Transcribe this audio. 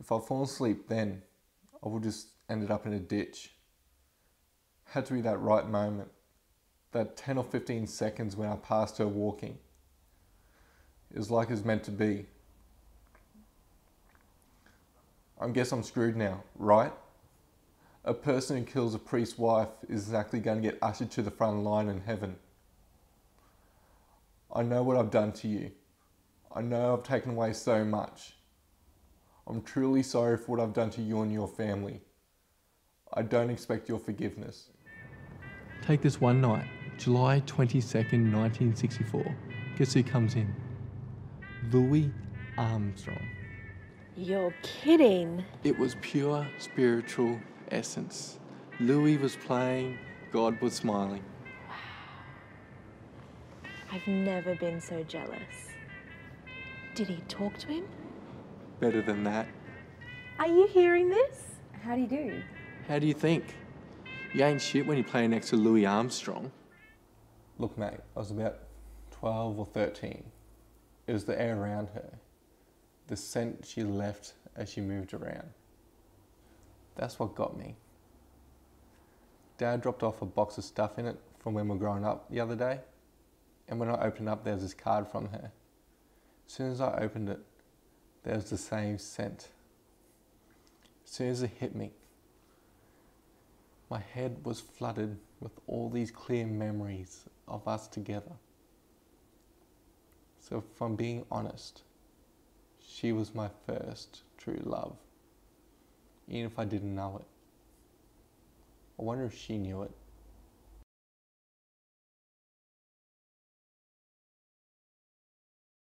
If I'd fallen asleep then, I would just ended up in a ditch. Had to be that right moment, that 10 or 15 seconds when I passed her walking. It was like it was meant to be. I guess I'm screwed now, right? A person who kills a priest's wife is exactly going to get ushered to the front line in heaven. I know what I've done to you. I know I've taken away so much. I'm truly sorry for what I've done to you and your family. I don't expect your forgiveness. Take this one night, July 22nd, 1964. Guess who comes in? Louis Armstrong. You're kidding. It was pure spiritual essence. Louis was playing, God was smiling. Wow. I've never been so jealous. Did he talk to him? Better than that. Are you hearing this? How do you do? How do you think? You ain't shit when you're playing next to Louis Armstrong. Look, mate, I was about 12 or 13. It was the air around her, the scent she left as she moved around. That's what got me. Dad dropped off a box of stuff in it from when we were growing up the other day, and when I opened up, there was this card from her. As soon as I opened it, there was the same scent. As soon as it hit me, my head was flooded with all these clear memories of us together. So, from being honest, she was my first true love, even if I didn't know it. I wonder if she knew it.